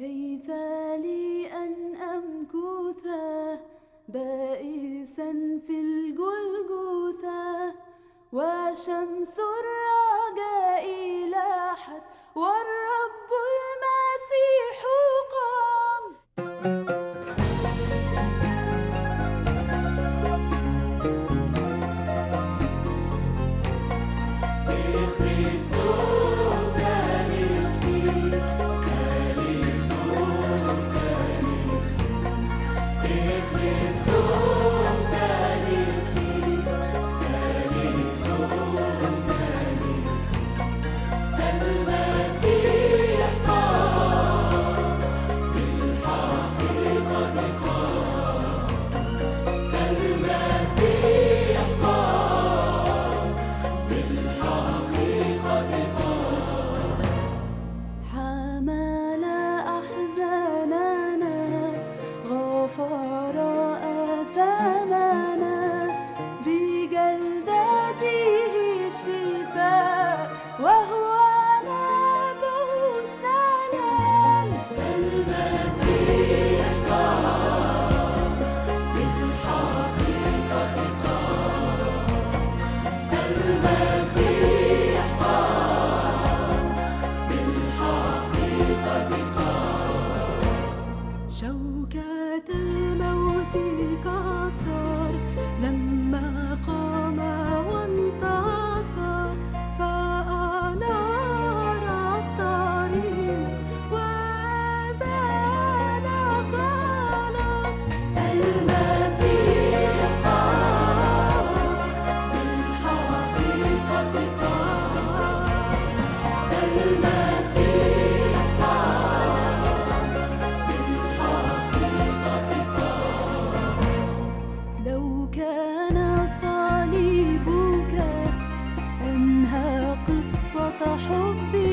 كيف لي أن أمكث بائسا في الجلجثة وشمس الرجاء لاحت والرب شوكة الموت كسر لما قام hope